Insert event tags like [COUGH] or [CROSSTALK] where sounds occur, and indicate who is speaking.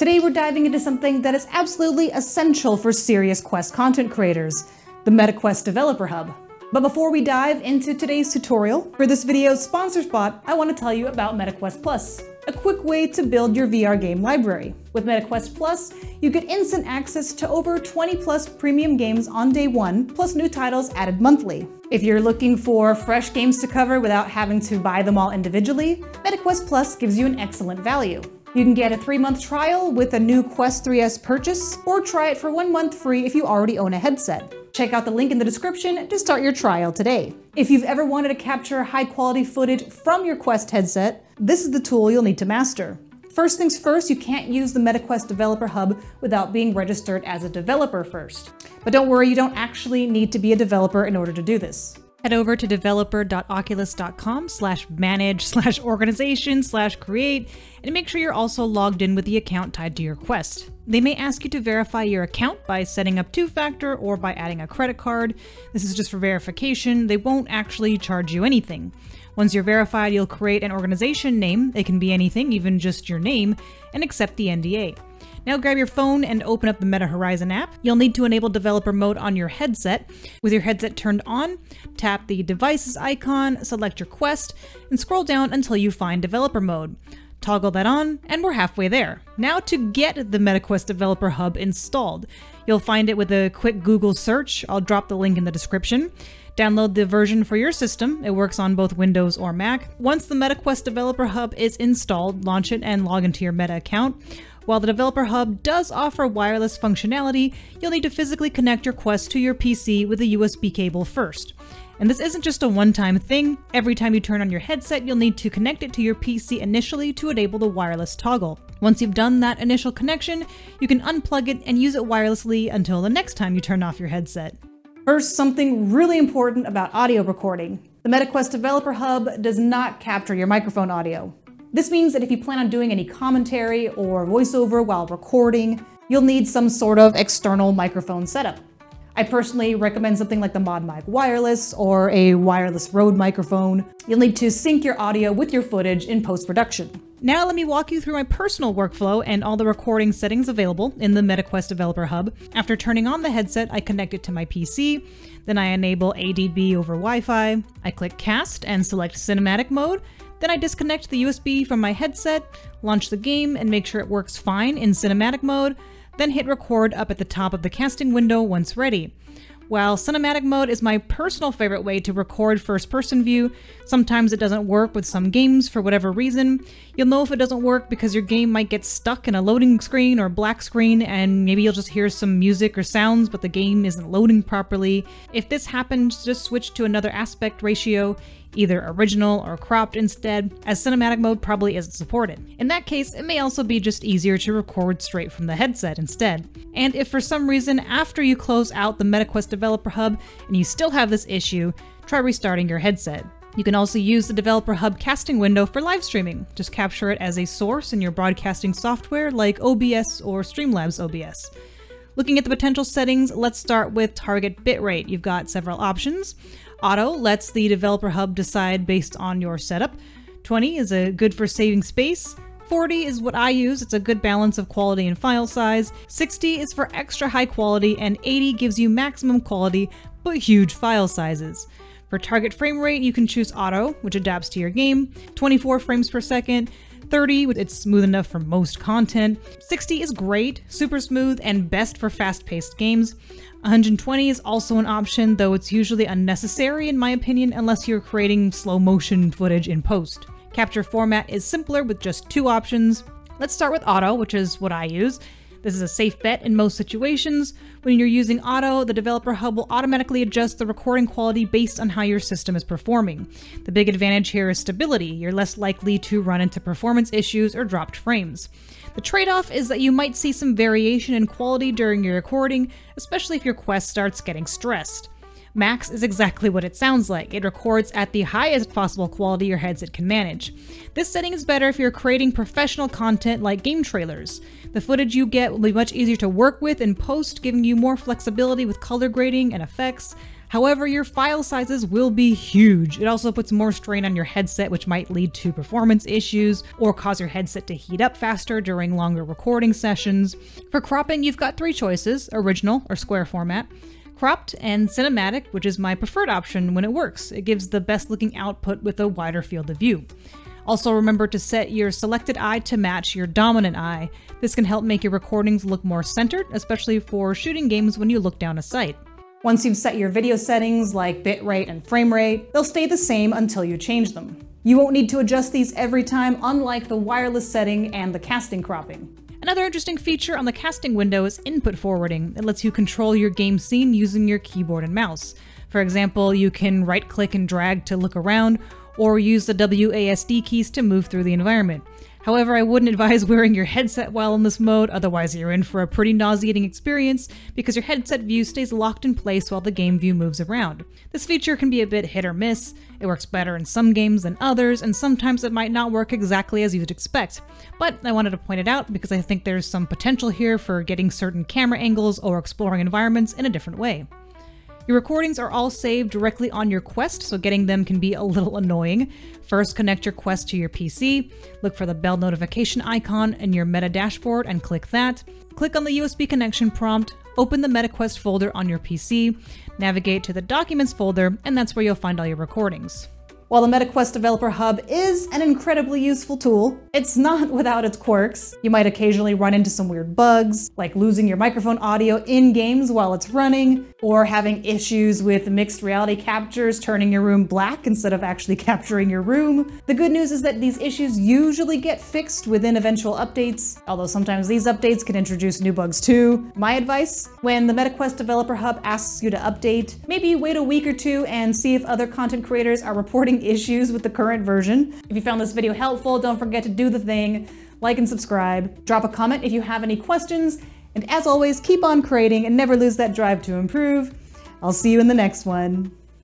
Speaker 1: Today we're diving into something that is absolutely essential for serious Quest content creators, the MetaQuest Developer Hub. But before we dive into today's tutorial, for this video's sponsor spot, I want to tell you about MetaQuest Plus, a quick way to build your VR game library. With MetaQuest Plus, you get instant access to over 20 plus premium games on day one, plus new titles added monthly. If you're looking for fresh games to cover without having to buy them all individually, MetaQuest Plus gives you an excellent value. You can get a three month trial with a new Quest 3S purchase, or try it for one month free if you already own a headset. Check out the link in the description to start your trial today. If you've ever wanted to capture high quality footage from your Quest headset, this is the tool you'll need to master. First things first, you can't use the MetaQuest Developer Hub without being registered as a developer first. But don't worry, you don't actually need to be a developer in order to do this. Head over to developer.oculus.com slash manage slash organization slash create and make sure you're also logged in with the account tied to your Quest. They may ask you to verify your account by setting up two-factor or by adding a credit card. This is just for verification. They won't actually charge you anything. Once you're verified, you'll create an organization name, it can be anything, even just your name, and accept the NDA. Now grab your phone and open up the Meta Horizon app. You'll need to enable developer mode on your headset. With your headset turned on, tap the devices icon, select your Quest, and scroll down until you find developer mode. Toggle that on, and we're halfway there. Now to get the MetaQuest Developer Hub installed. You'll find it with a quick Google search. I'll drop the link in the description. Download the version for your system. It works on both Windows or Mac. Once the MetaQuest Developer Hub is installed, launch it and log into your Meta account. While the Developer Hub does offer wireless functionality, you'll need to physically connect your Quest to your PC with a USB cable first. And this isn't just a one-time thing. Every time you turn on your headset, you'll need to connect it to your PC initially to enable the wireless toggle. Once you've done that initial connection, you can unplug it and use it wirelessly until the next time you turn off your headset. First, something really important about audio recording. The MetaQuest Developer Hub does not capture your microphone audio. This means that if you plan on doing any commentary or voiceover while recording, you'll need some sort of external microphone setup. I personally recommend something like the ModMic Wireless or a wireless Rode microphone. You'll need to sync your audio with your footage in post-production. Now let me walk you through my personal workflow and all the recording settings available in the MetaQuest Developer Hub. After turning on the headset, I connect it to my PC, then I enable ADB over Wi-Fi, I click Cast and select Cinematic Mode, then I disconnect the USB from my headset, launch the game and make sure it works fine in cinematic mode, then hit record up at the top of the casting window once ready. While cinematic mode is my personal favorite way to record first person view, sometimes it doesn't work with some games for whatever reason. You'll know if it doesn't work because your game might get stuck in a loading screen or black screen and maybe you'll just hear some music or sounds but the game isn't loading properly. If this happens, just switch to another aspect ratio either original or cropped instead, as cinematic mode probably isn't supported. In that case, it may also be just easier to record straight from the headset instead. And if for some reason after you close out the MetaQuest Developer Hub and you still have this issue, try restarting your headset. You can also use the Developer Hub casting window for live streaming. Just capture it as a source in your broadcasting software like OBS or Streamlabs OBS. Looking at the potential settings, let's start with target bitrate. You've got several options. Auto lets the developer hub decide based on your setup. 20 is a good for saving space. 40 is what I use, it's a good balance of quality and file size. 60 is for extra high quality, and 80 gives you maximum quality but huge file sizes. For target frame rate, you can choose auto, which adapts to your game, 24 frames per second, 30, it's smooth enough for most content. 60 is great, super smooth, and best for fast-paced games. 120 is also an option, though it's usually unnecessary in my opinion unless you're creating slow motion footage in post. Capture format is simpler with just two options. Let's start with auto, which is what I use. This is a safe bet in most situations. When you're using Auto, the Developer Hub will automatically adjust the recording quality based on how your system is performing. The big advantage here is stability. You're less likely to run into performance issues or dropped frames. The trade-off is that you might see some variation in quality during your recording, especially if your Quest starts getting stressed. Max is exactly what it sounds like. It records at the highest possible quality your headset can manage. This setting is better if you're creating professional content like game trailers. The footage you get will be much easier to work with in post, giving you more flexibility with color grading and effects. However, your file sizes will be huge. It also puts more strain on your headset, which might lead to performance issues or cause your headset to heat up faster during longer recording sessions. For cropping, you've got three choices original or square format cropped and cinematic, which is my preferred option when it works. It gives the best looking output with a wider field of view. Also remember to set your selected eye to match your dominant eye. This can help make your recordings look more centered, especially for shooting games when you look down a sight. Once you've set your video settings like bitrate and frame rate, they'll stay the same until you change them. You won't need to adjust these every time, unlike the wireless setting and the casting cropping. Another interesting feature on the casting window is input forwarding. It lets you control your game scene using your keyboard and mouse. For example, you can right click and drag to look around, or use the WASD keys to move through the environment. However, I wouldn't advise [LAUGHS] wearing your headset while in this mode, otherwise you're in for a pretty nauseating experience because your headset view stays locked in place while the game view moves around. This feature can be a bit hit or miss, it works better in some games than others, and sometimes it might not work exactly as you'd expect. But I wanted to point it out because I think there's some potential here for getting certain camera angles or exploring environments in a different way. Your recordings are all saved directly on your Quest, so getting them can be a little annoying. First, connect your Quest to your PC, look for the bell notification icon in your Meta dashboard and click that. Click on the USB connection prompt, open the MetaQuest folder on your PC, navigate to the Documents folder, and that's where you'll find all your recordings. While the MetaQuest Developer Hub is an incredibly useful tool, it's not [LAUGHS] without its quirks. You might occasionally run into some weird bugs, like losing your microphone audio in games while it's running, or having issues with mixed reality captures turning your room black instead of actually [LAUGHS] capturing your room. The good news is that these issues usually get fixed within eventual updates, although sometimes these updates can introduce new bugs too. My advice, when the MetaQuest Developer Hub asks you to update, maybe wait a week or two and see if other content creators are reporting issues with the current version. If you found this video helpful, don't forget to do the thing, like and subscribe, drop a comment if you have any questions, and as always, keep on creating and never lose that drive to improve. I'll see you in the next one.